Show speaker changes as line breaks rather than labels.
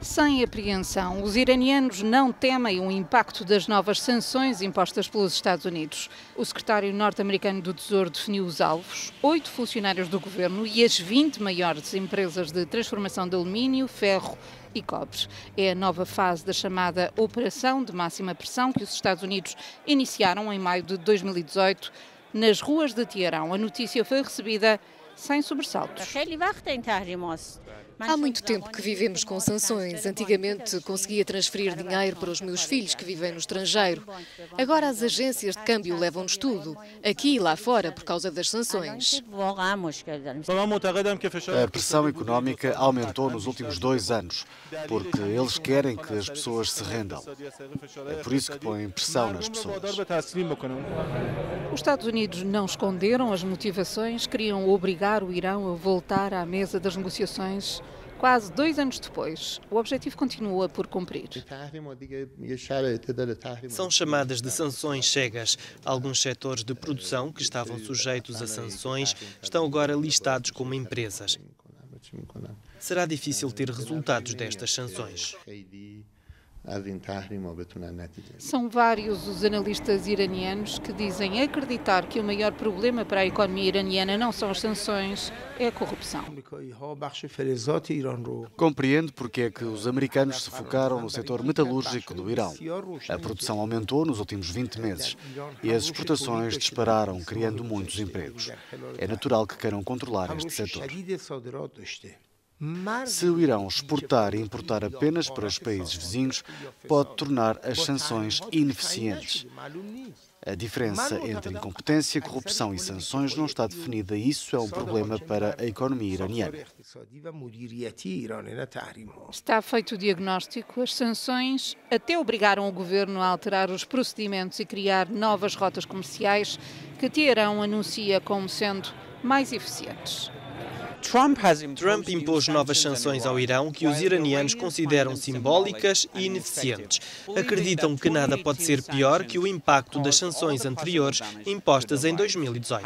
Sem apreensão, os iranianos não temem o impacto das novas sanções impostas pelos Estados Unidos. O secretário norte-americano do Tesouro definiu os alvos, oito funcionários do governo e as 20 maiores empresas de transformação de alumínio, ferro e cobre. É a nova fase da chamada Operação de Máxima Pressão que os Estados Unidos iniciaram em maio de 2018. Nas ruas de Teherão, a notícia foi recebida sem sobressaltos.
Há muito tempo que vivemos com sanções. Antigamente conseguia transferir dinheiro para os meus filhos que vivem no estrangeiro. Agora as agências de câmbio levam-nos tudo, aqui e lá fora, por causa das sanções.
A pressão económica aumentou nos últimos dois anos, porque eles querem que as pessoas se rendam. É por isso que põem pressão nas pessoas.
Os Estados Unidos não esconderam as motivações, queriam obrigar o Irão a voltar à mesa das negociações Quase dois anos depois, o objetivo continua por cumprir.
São chamadas de sanções cegas. Alguns setores de produção que estavam sujeitos a sanções estão agora listados como empresas. Será difícil ter resultados destas sanções.
São vários os analistas iranianos que dizem acreditar que o maior problema para a economia iraniana não são as sanções, é a corrupção.
Compreendo porque é que os americanos se focaram no setor metalúrgico do Irão. A produção aumentou nos últimos 20 meses e as exportações dispararam, criando muitos empregos. É natural que queiram controlar este setor. Se o Irão exportar e importar apenas para os países vizinhos, pode tornar as sanções ineficientes. A diferença entre incompetência, corrupção e sanções não está definida e isso é um problema para a economia iraniana.
Está feito o diagnóstico. As sanções até obrigaram o governo a alterar os procedimentos e criar novas rotas comerciais que Teherão anuncia como sendo mais eficientes.
Trump impôs novas sanções ao Irão que os iranianos consideram simbólicas e ineficientes. Acreditam que nada pode ser pior que o impacto das sanções anteriores impostas em 2018.